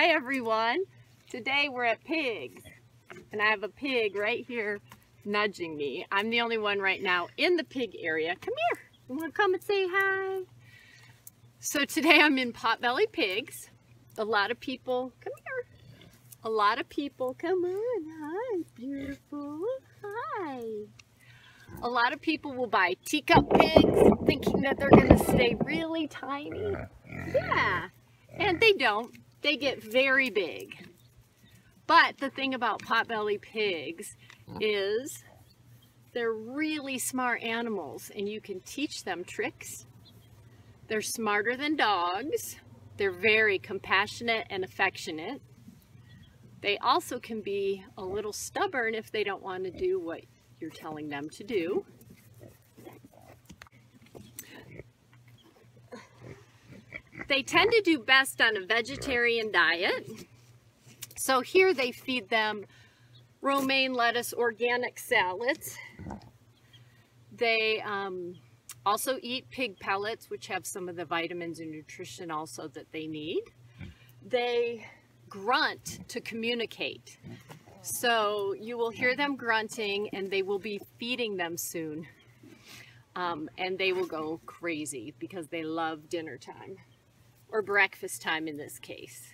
Hi everyone. Today we're at Pigs and I have a pig right here nudging me. I'm the only one right now in the pig area. Come here. You want to come and say hi? So today I'm in Potbelly Pigs. A lot of people, come here. A lot of people, come on. Hi, beautiful. Hi. A lot of people will buy teacup pigs thinking that they're going to stay really tiny. Yeah. And they don't. They get very big. But the thing about potbelly pigs mm. is they're really smart animals and you can teach them tricks. They're smarter than dogs. They're very compassionate and affectionate. They also can be a little stubborn if they don't want to do what you're telling them to do. They tend to do best on a vegetarian diet. So here they feed them romaine lettuce organic salads. They um, also eat pig pellets, which have some of the vitamins and nutrition also that they need. They grunt to communicate. So you will hear them grunting and they will be feeding them soon. Um, and they will go crazy because they love dinner time or breakfast time in this case.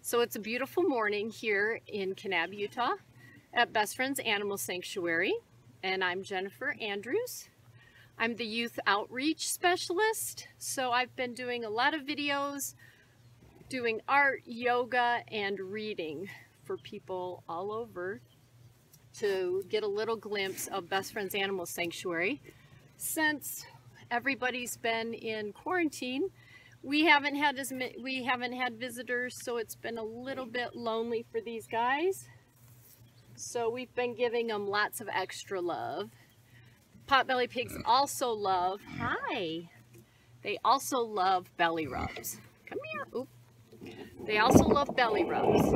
So it's a beautiful morning here in Kanab, Utah at Best Friends Animal Sanctuary. And I'm Jennifer Andrews. I'm the youth outreach specialist. So I've been doing a lot of videos, doing art, yoga, and reading for people all over to get a little glimpse of Best Friends Animal Sanctuary. Since everybody's been in quarantine, we haven't had as we haven't had visitors, so it's been a little bit lonely for these guys. So we've been giving them lots of extra love. Potbelly pigs mm. also love, hi, they also love belly rubs. Come here, oop. They also love belly rubs.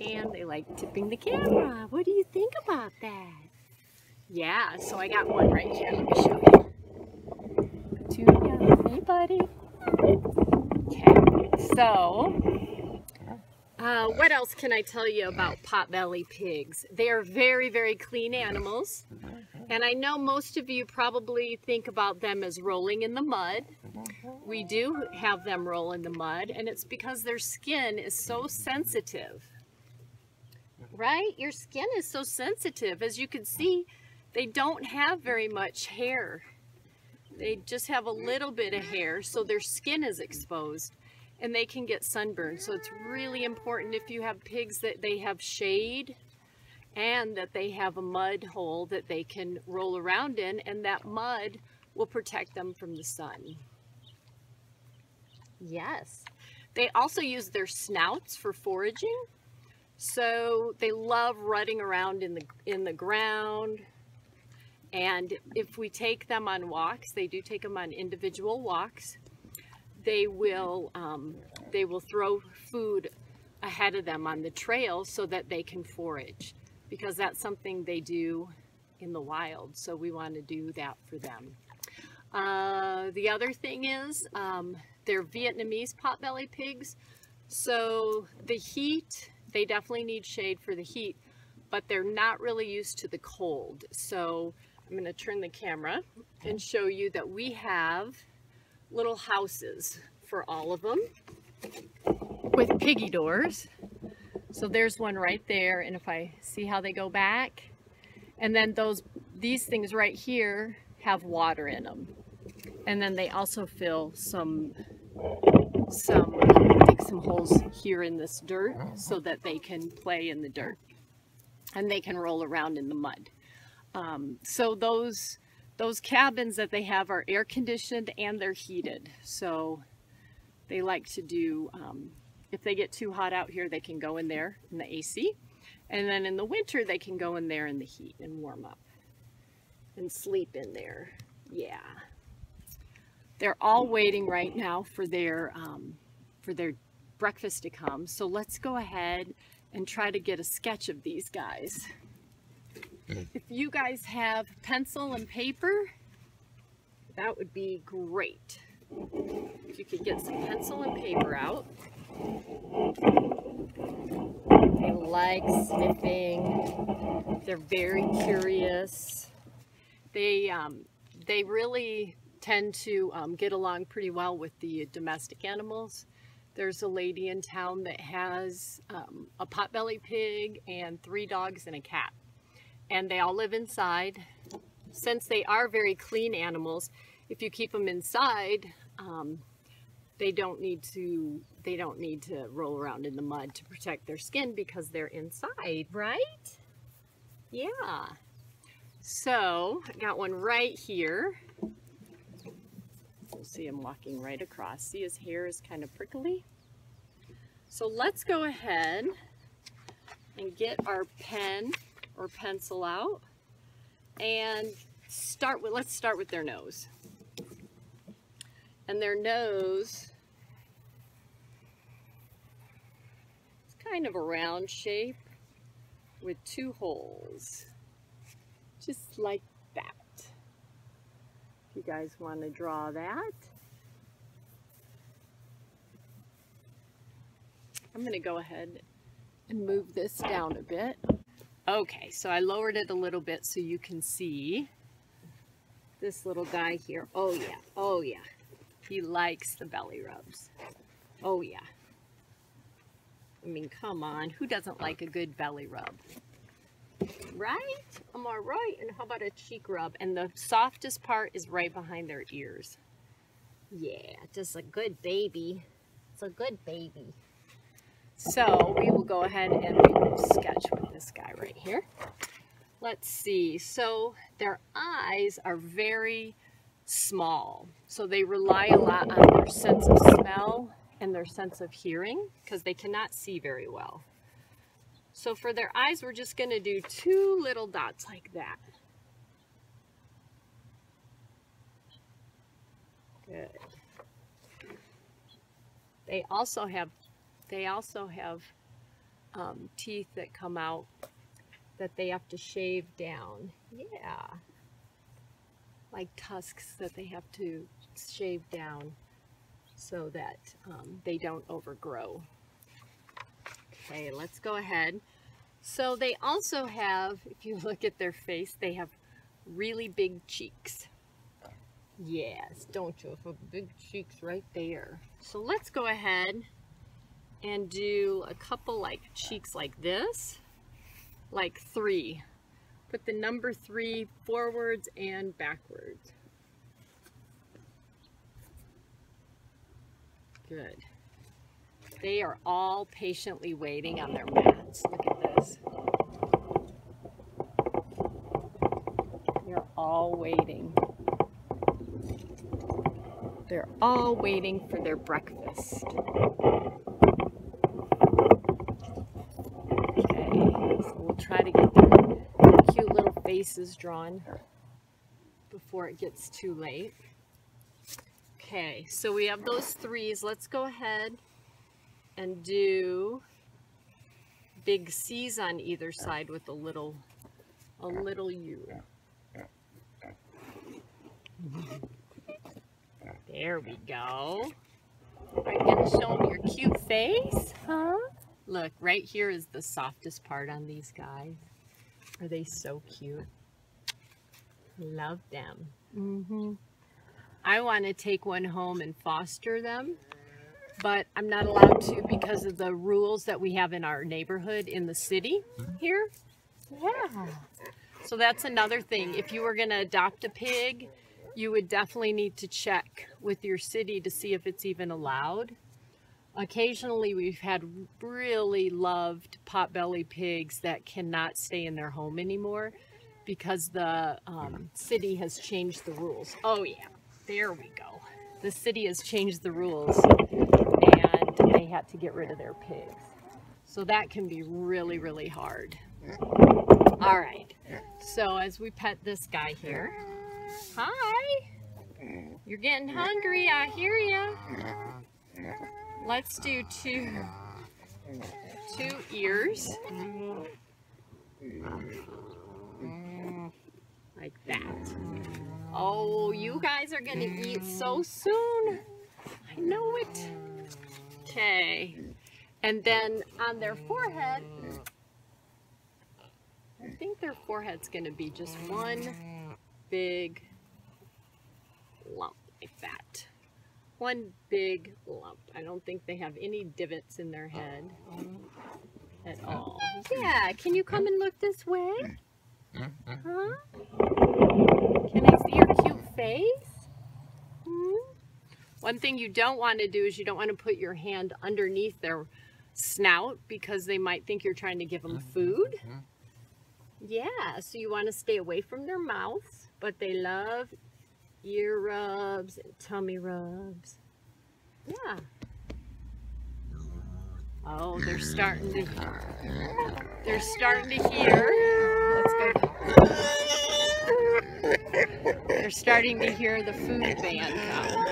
And they like tipping the camera. What do you think about that? Yeah, so I got one right here. Let me show you. Two, hey buddy. Okay, so uh, what else can I tell you about potbelly pigs? They are very, very clean animals. And I know most of you probably think about them as rolling in the mud. We do have them roll in the mud, and it's because their skin is so sensitive. Right? Your skin is so sensitive. As you can see, they don't have very much hair. They just have a little bit of hair, so their skin is exposed and they can get sunburned. So it's really important if you have pigs that they have shade and that they have a mud hole that they can roll around in and that mud will protect them from the sun. Yes. They also use their snouts for foraging. So they love rutting around in the in the ground, and if we take them on walks, they do take them on individual walks, they will, um, they will throw food ahead of them on the trail so that they can forage because that's something they do in the wild. So we want to do that for them. Uh, the other thing is um, they're Vietnamese potbelly pigs. So the heat, they definitely need shade for the heat, but they're not really used to the cold. So I'm going to turn the camera and show you that we have little houses for all of them with piggy doors. So there's one right there and if I see how they go back and then those these things right here have water in them and then they also fill some some dig some holes here in this dirt oh. so that they can play in the dirt and they can roll around in the mud. Um, so those those cabins that they have are air conditioned and they're heated. So they like to do, um, if they get too hot out here, they can go in there in the AC. And then in the winter, they can go in there in the heat and warm up and sleep in there. Yeah. They're all waiting right now for their, um, for their breakfast to come. So let's go ahead and try to get a sketch of these guys. If you guys have pencil and paper, that would be great. If you could get some pencil and paper out. They like sniffing. They're very curious. They um, they really tend to um, get along pretty well with the domestic animals. There's a lady in town that has um, a potbelly pig and three dogs and a cat. And they all live inside. Since they are very clean animals, if you keep them inside, um, they don't need to they don't need to roll around in the mud to protect their skin because they're inside, right? Yeah. So, I got one right here. You'll see him walking right across. See his hair is kind of prickly? So let's go ahead and get our pen or pencil out and start with, let's start with their nose. And their nose is kind of a round shape with two holes, just like that. If you guys want to draw that. I'm going to go ahead and move this down a bit. Okay, so I lowered it a little bit so you can see this little guy here. Oh yeah, oh yeah. He likes the belly rubs. Oh yeah. I mean, come on. Who doesn't like a good belly rub? Right? I'm I right? And how about a cheek rub? And the softest part is right behind their ears. Yeah, just a good baby. It's a good baby. So we will go ahead and we will sketch with this guy right here. Let's see. So their eyes are very small. So they rely a lot on their sense of smell and their sense of hearing because they cannot see very well. So for their eyes, we're just going to do two little dots like that. Good. They also have they also have um, teeth that come out that they have to shave down. Yeah. Like tusks that they have to shave down so that um, they don't overgrow. Okay, let's go ahead. So they also have, if you look at their face, they have really big cheeks. Yes, don't you? Big cheeks right there. So let's go ahead and do a couple like cheeks like this, like three. Put the number three forwards and backwards. Good. They are all patiently waiting on their mats. Look at this. They're all waiting. They're all waiting for their breakfast. Try to get cute little faces drawn before it gets too late. Okay, so we have those threes. Let's go ahead and do big C's on either side with a little, a little U. There we go. Are you going to show them your cute face? Huh? Look, right here is the softest part on these guys. Are they so cute? Love them. Mm -hmm. I want to take one home and foster them, but I'm not allowed to because of the rules that we have in our neighborhood in the city here. Yeah. So that's another thing. If you were going to adopt a pig, you would definitely need to check with your city to see if it's even allowed. Occasionally we've had really loved potbelly pigs that cannot stay in their home anymore because the um, city has changed the rules. Oh yeah, there we go. The city has changed the rules and they had to get rid of their pigs. So that can be really, really hard. All right, so as we pet this guy here, hi, you're getting hungry, I hear you. Let's do two, two ears. Like that. Oh, you guys are to eat so soon. I know it. Okay. And then on their forehead, I think their forehead's to be just one big lump like that. One big lump. I don't think they have any divots in their head at all. Yeah, can you come and look this way? Hmm. Hmm, hmm. Huh? Can I see your cute face? Hmm? One thing you don't want to do is you don't want to put your hand underneath their snout because they might think you're trying to give them food. Yeah, so you want to stay away from their mouths, but they love ear rubs and tummy rubs. Yeah. Oh, they're starting to they're starting to hear. Let's go. They're starting to hear the food band come.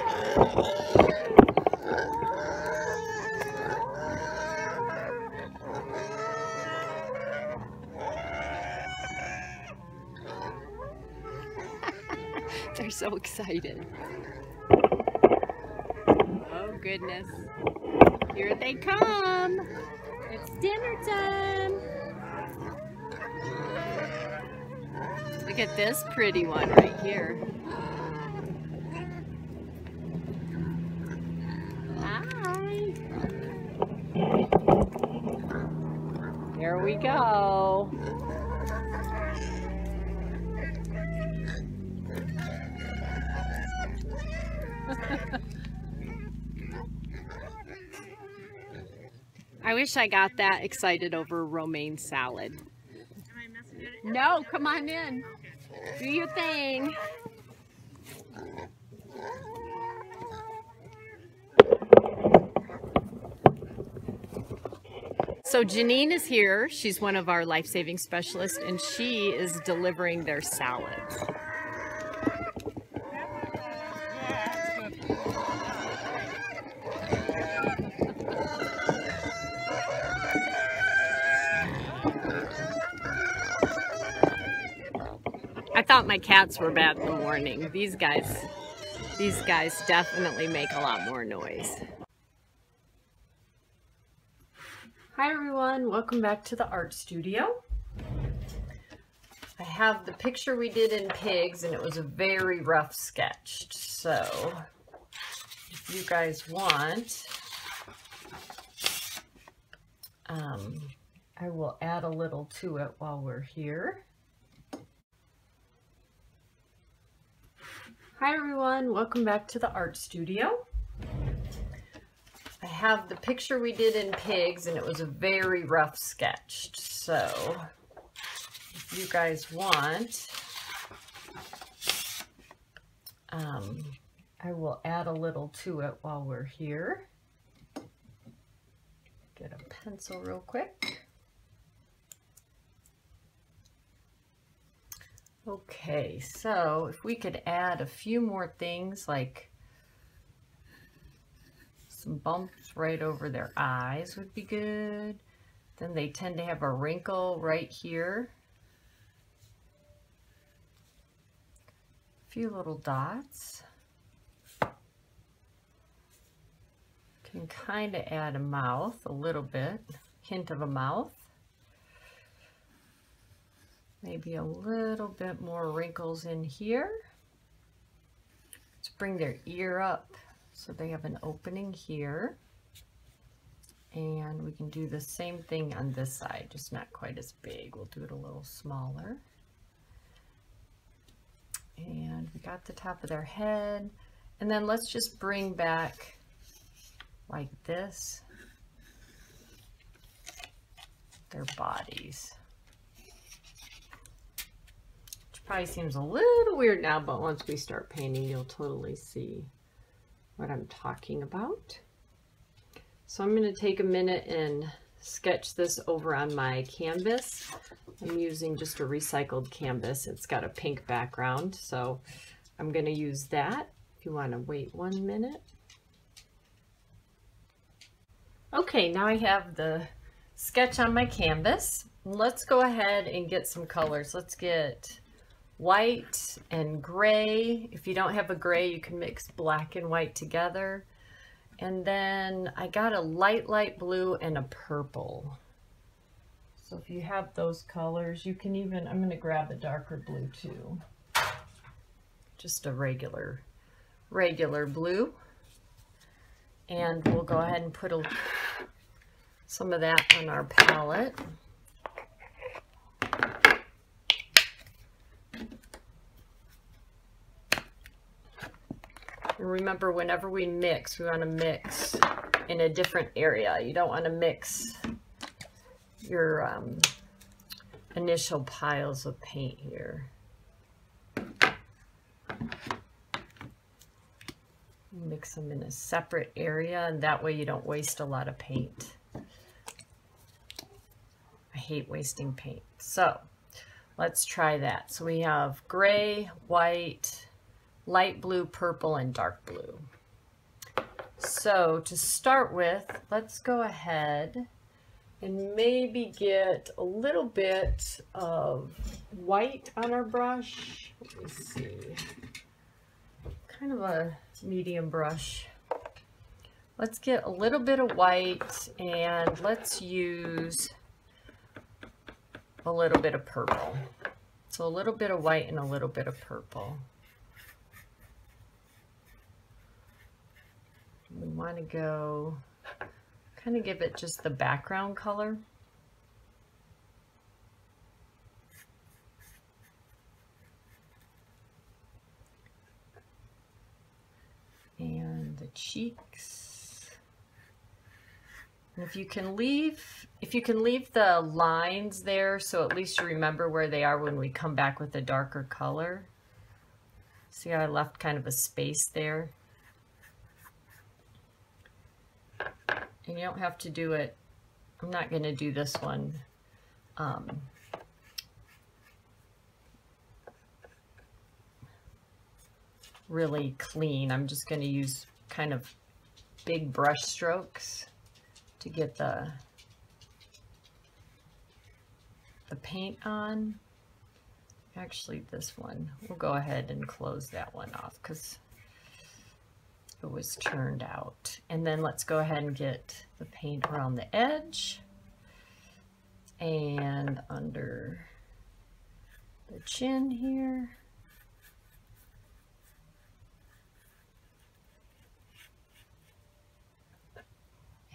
They're so excited. Oh goodness. Here they come. It's dinner time. Look at this pretty one right here. Hi. There we go. Wish I got that excited over romaine salad. No, come on in. Do your thing. So Janine is here. She's one of our life-saving specialists and she is delivering their salads. Thought my cats were bad in the morning. These guys, these guys definitely make a lot more noise. Hi everyone, welcome back to the art studio. I have the picture we did in pigs and it was a very rough sketch. So if you guys want, um, I will add a little to it while we're here. Hi everyone, welcome back to the art studio. I have the picture we did in pigs and it was a very rough sketch. So if you guys want, um, I will add a little to it while we're here. Get a pencil real quick. Okay, so if we could add a few more things like some bumps right over their eyes would be good. Then they tend to have a wrinkle right here. A few little dots. Can kind of add a mouth a little bit, hint of a mouth. Maybe a little bit more wrinkles in here. Let's bring their ear up so they have an opening here. And we can do the same thing on this side, just not quite as big. We'll do it a little smaller. And we got the top of their head. And then let's just bring back like this their bodies. Which probably seems a little weird now, but once we start painting, you'll totally see what I'm talking about. So I'm going to take a minute and sketch this over on my canvas. I'm using just a recycled canvas. It's got a pink background, so I'm going to use that. If you want to wait one minute. Okay, now I have the sketch on my canvas. Let's go ahead and get some colors. Let's get white and gray. If you don't have a gray, you can mix black and white together. And then I got a light, light blue and a purple. So if you have those colors, you can even, I'm going to grab a darker blue too. Just a regular, regular blue. And we'll go ahead and put a, some of that on our palette. Remember, whenever we mix, we want to mix in a different area. You don't want to mix your um, initial piles of paint here. Mix them in a separate area, and that way you don't waste a lot of paint. I hate wasting paint. So let's try that. So we have gray, white, light blue, purple, and dark blue. So to start with, let's go ahead and maybe get a little bit of white on our brush. Let me see. Kind of a medium brush. Let's get a little bit of white and let's use a little bit of purple. So a little bit of white and a little bit of purple. We want to go kind of give it just the background color. And the cheeks. And if you can leave, if you can leave the lines there, so at least you remember where they are when we come back with a darker color. See how I left kind of a space there? And you don't have to do it. I'm not going to do this one. Um, really clean. I'm just going to use kind of big brush strokes to get the the paint on. Actually, this one, we'll go ahead and close that one off because it was turned out. And then let's go ahead and get the paint around the edge and under the chin here.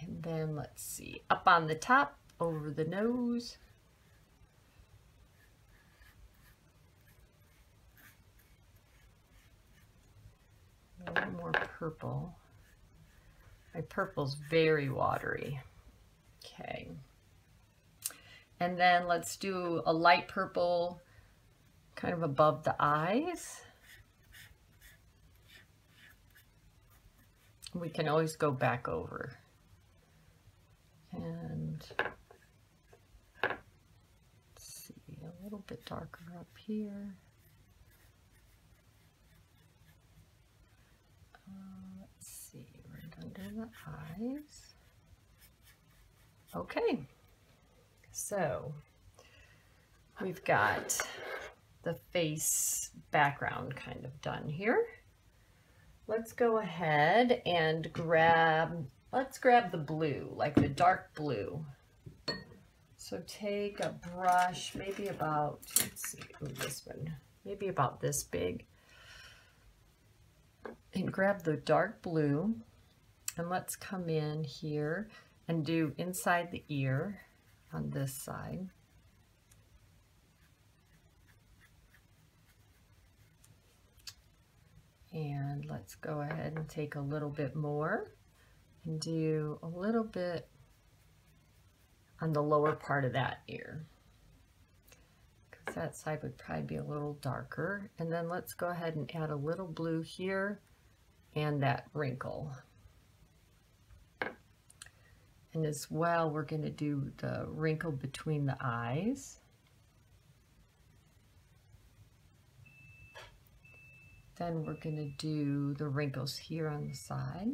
And then let's see, up on the top, over the nose. A little more purple. My purple's very watery. Okay. And then let's do a light purple kind of above the eyes. We can always go back over. And see, a little bit darker up here. Under the eyes. Okay, so we've got the face background kind of done here. Let's go ahead and grab, let's grab the blue, like the dark blue. So take a brush, maybe about, let's see, ooh, this one, maybe about this big, and grab the dark blue and let's come in here and do inside the ear on this side. And let's go ahead and take a little bit more and do a little bit on the lower part of that ear. Because that side would probably be a little darker. And then let's go ahead and add a little blue here and that wrinkle. And as well, we're going to do the wrinkle between the eyes. Then we're going to do the wrinkles here on the side.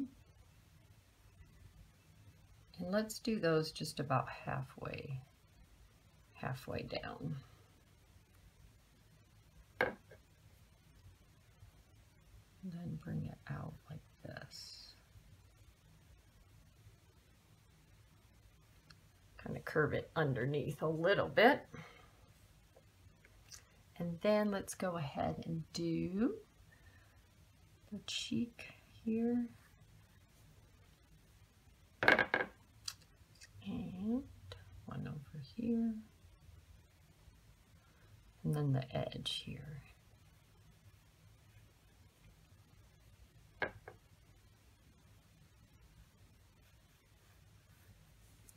And let's do those just about halfway, halfway down. And then bring it out like this. Curve it underneath a little bit. And then let's go ahead and do the cheek here. And one over here. And then the edge here.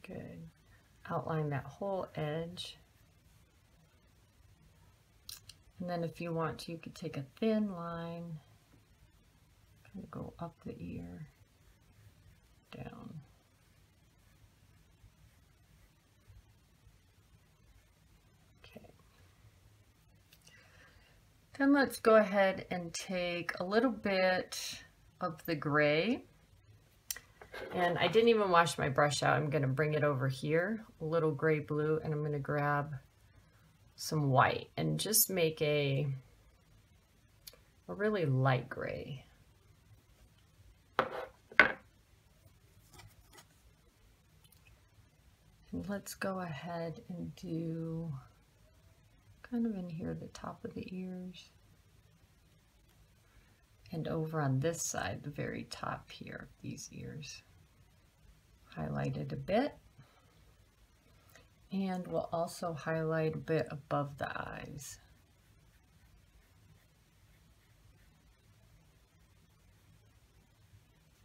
Good. Outline that whole edge. And then if you want to, you could take a thin line, kind of go up the ear, down. Okay. Then let's go ahead and take a little bit of the gray and I didn't even wash my brush out. I'm going to bring it over here, a little gray blue, and I'm going to grab some white and just make a, a really light gray. And let's go ahead and do kind of in here, the top of the ears. And over on this side, the very top here, these ears highlighted a bit. And we'll also highlight a bit above the eyes.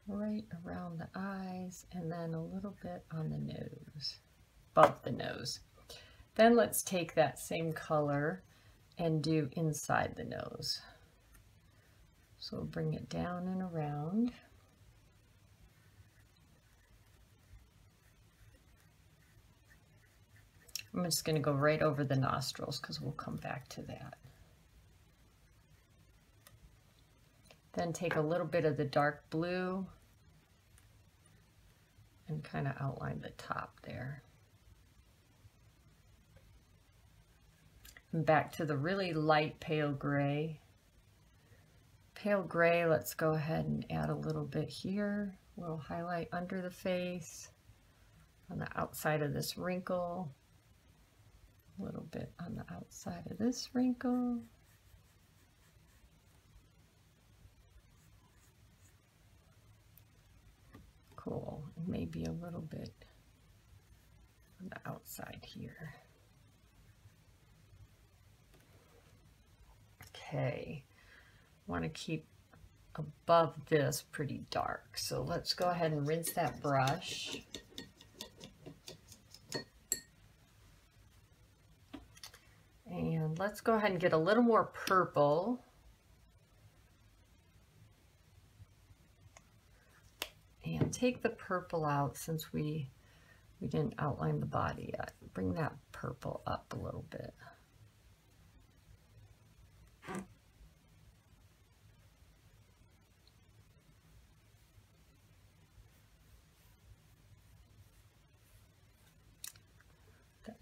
Right around the eyes and then a little bit on the nose, above the nose. Then let's take that same color and do inside the nose. So we'll bring it down and around. I'm just going to go right over the nostrils because we'll come back to that. Then take a little bit of the dark blue and kind of outline the top there. And back to the really light pale gray. Pale gray, let's go ahead and add a little bit here. A little highlight under the face, on the outside of this wrinkle a little bit on the outside of this wrinkle. Cool, maybe a little bit on the outside here. Okay, want to keep above this pretty dark. So let's go ahead and rinse that brush. And let's go ahead and get a little more purple. And take the purple out since we, we didn't outline the body yet. Bring that purple up a little bit.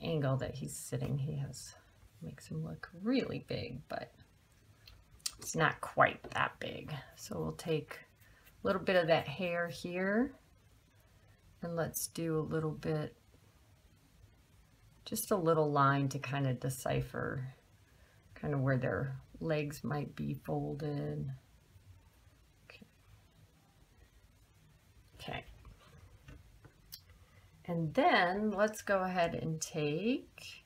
Angle that he's sitting, he has Makes him look really big, but it's not quite that big. So we'll take a little bit of that hair here and let's do a little bit, just a little line to kind of decipher kind of where their legs might be folded. Okay. Okay. And then let's go ahead and take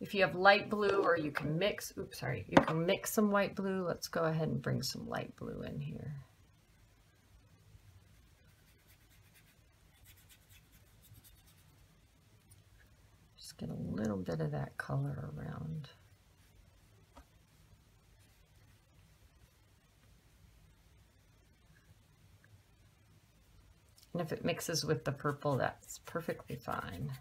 if you have light blue or you can mix, oops, sorry, you can mix some white blue. Let's go ahead and bring some light blue in here. Just get a little bit of that color around. And if it mixes with the purple, that's perfectly fine.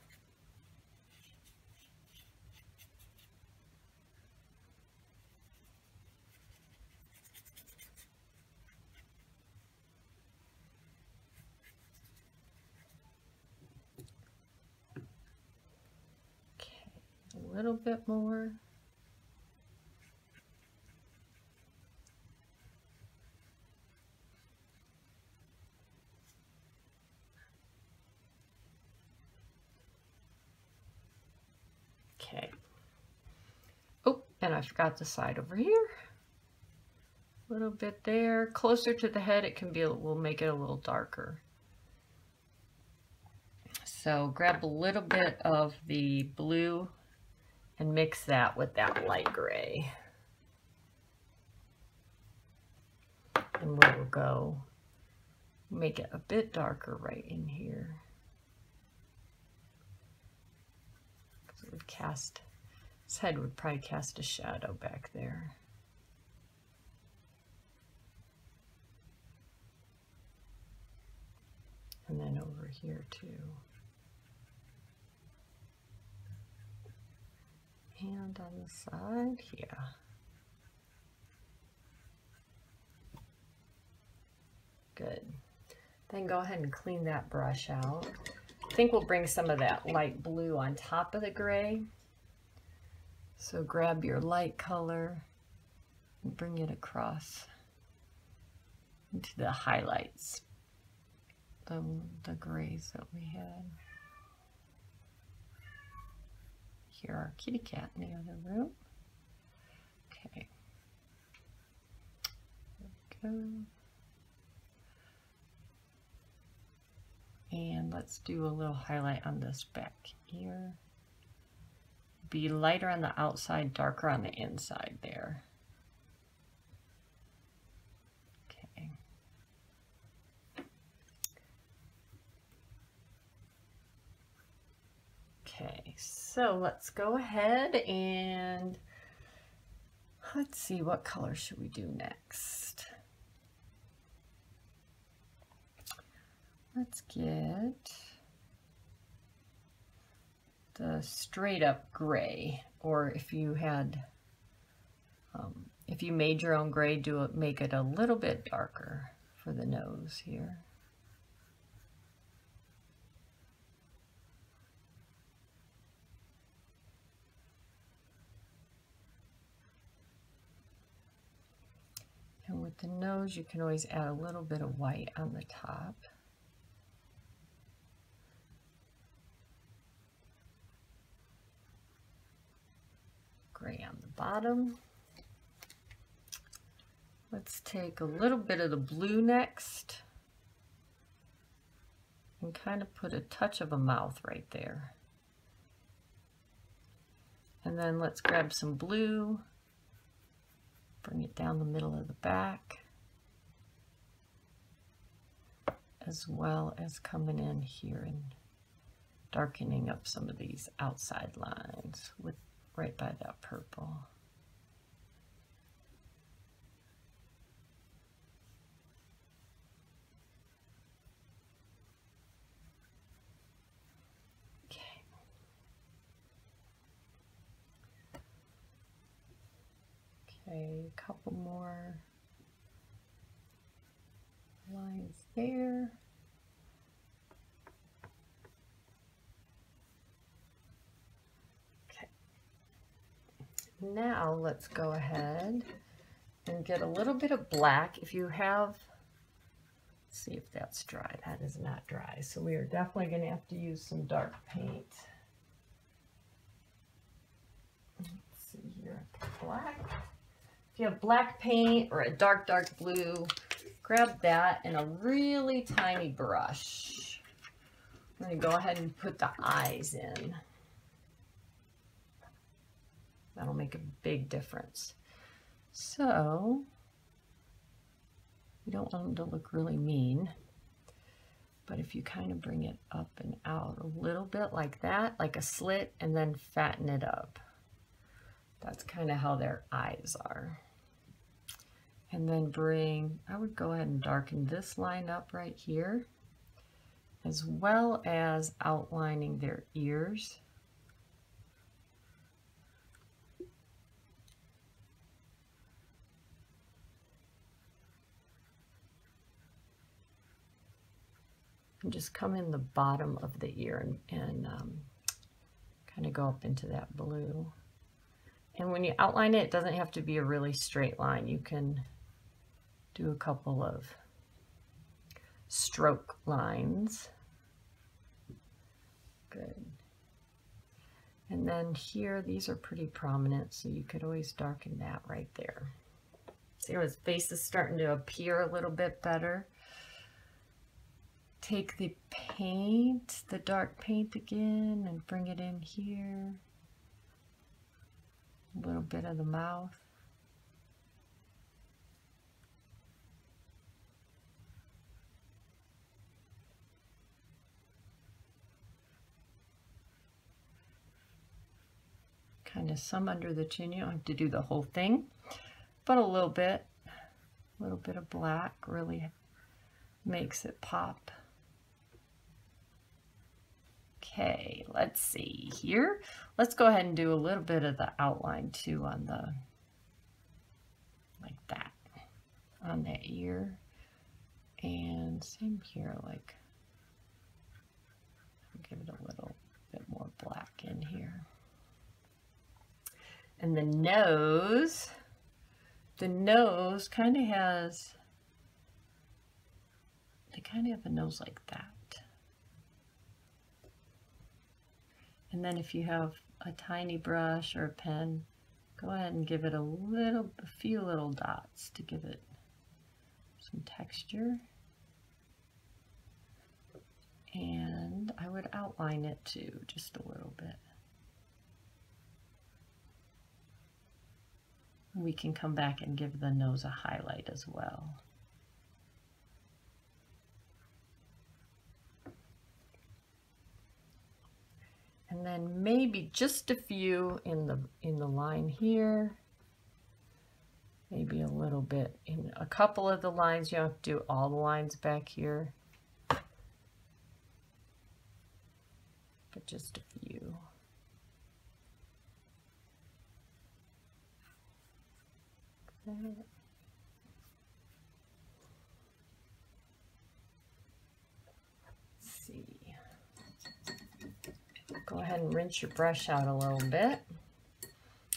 Okay, a little bit more. And I forgot the side over here. A little bit there. Closer to the head, it can be, we'll make it a little darker. So grab a little bit of the blue and mix that with that light gray. And we'll go make it a bit darker right in here. So we cast, head would probably cast a shadow back there. And then over here too. And on the side, yeah. Good. Then go ahead and clean that brush out. I think we'll bring some of that light blue on top of the gray. So grab your light color and bring it across into the highlights, the, the grays that we had. Here, our kitty cat in the other room. Okay. There we go. And let's do a little highlight on this back here. Be lighter on the outside, darker on the inside there. Okay. Okay, so let's go ahead and let's see what color should we do next. Let's get the straight up gray, or if you had, um, if you made your own gray, do it, make it a little bit darker for the nose here. And with the nose, you can always add a little bit of white on the top. Gray on the bottom. Let's take a little bit of the blue next and kind of put a touch of a mouth right there. And then let's grab some blue, bring it down the middle of the back, as well as coming in here and darkening up some of these outside lines with right by that purple. Okay. Okay, a couple more lines there. Now let's go ahead and get a little bit of black. If you have, see if that's dry. That is not dry. So we are definitely going to have to use some dark paint. Let's see here, black. If you have black paint or a dark, dark blue, grab that and a really tiny brush. I'm going to go ahead and put the eyes in. That'll make a big difference. So, you don't want them to look really mean, but if you kind of bring it up and out a little bit like that, like a slit, and then fatten it up. That's kind of how their eyes are. And then bring, I would go ahead and darken this line up right here, as well as outlining their ears. And just come in the bottom of the ear and, and um, kind of go up into that blue. And when you outline it, it doesn't have to be a really straight line. You can do a couple of stroke lines. Good. And then here, these are pretty prominent, so you could always darken that right there. See how his face is starting to appear a little bit better. Take the paint, the dark paint again, and bring it in here. A little bit of the mouth. kind of some under the chin. You don't have to do the whole thing, but a little bit. A little bit of black really makes it pop. Okay, let's see here. Let's go ahead and do a little bit of the outline too on the, like that, on that ear. And same here, like, give it a little bit more black in here. And the nose, the nose kind of has, they kind of have a nose like that. And then if you have a tiny brush or a pen, go ahead and give it a little, a few little dots to give it some texture. And I would outline it too, just a little bit. We can come back and give the nose a highlight as well. And then maybe just a few in the in the line here. Maybe a little bit in a couple of the lines. You don't have to do all the lines back here. But just a few see. Go ahead and rinse your brush out a little bit.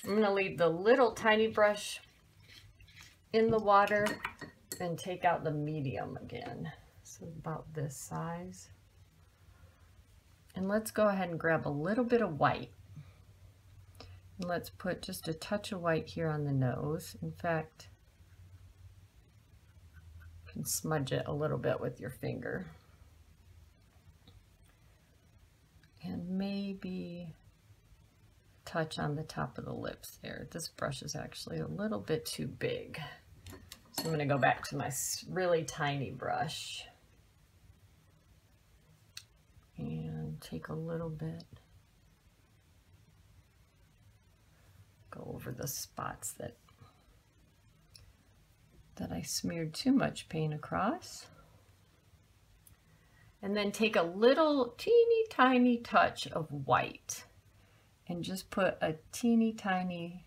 I'm going to leave the little tiny brush in the water and take out the medium again. So about this size. And let's go ahead and grab a little bit of white. And Let's put just a touch of white here on the nose. In fact, you can smudge it a little bit with your finger. And maybe touch on the top of the lips there. This brush is actually a little bit too big. So I'm going to go back to my really tiny brush and take a little bit go over the spots that that I smeared too much paint across. And then take a little teeny tiny touch of white and just put a teeny tiny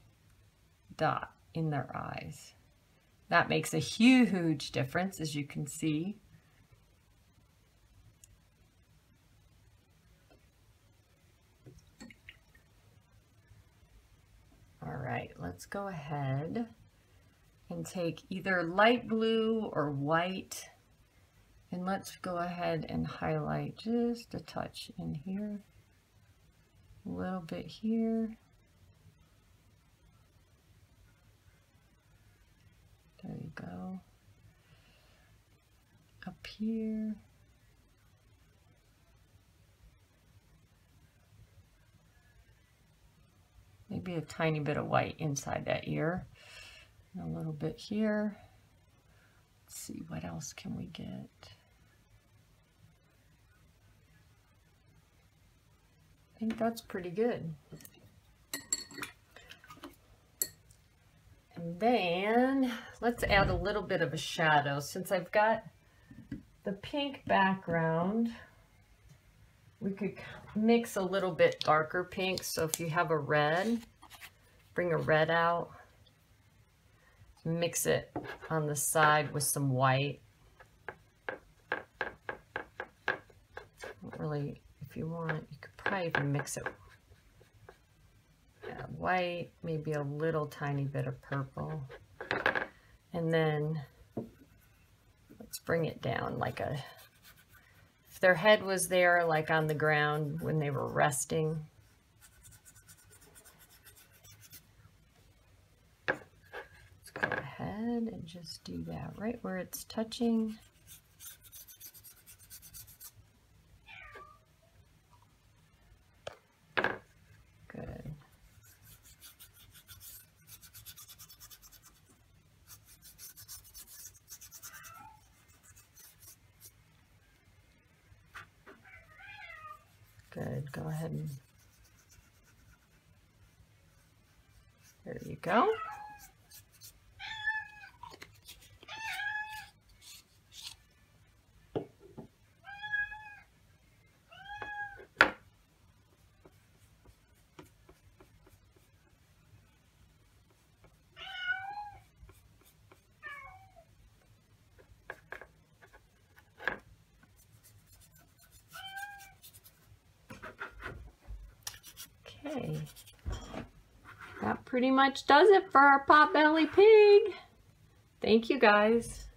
dot in their eyes. That makes a huge difference as you can see. All right, let's go ahead and take either light blue or white and let's go ahead and highlight just a touch in here, a little bit here. There you go. Up here. maybe a tiny bit of white inside that ear. a little bit here. Let's see, what else can we get? Think that's pretty good. And then let's add a little bit of a shadow. Since I've got the pink background, we could mix a little bit darker pink. So if you have a red, bring a red out. Mix it on the side with some white. Really, if you want, you could I even mix it white, maybe a little tiny bit of purple. And then let's bring it down like a, if their head was there like on the ground when they were resting, let's go ahead and just do that right where it's touching. Pretty much does it for our potbelly pig. Thank you guys.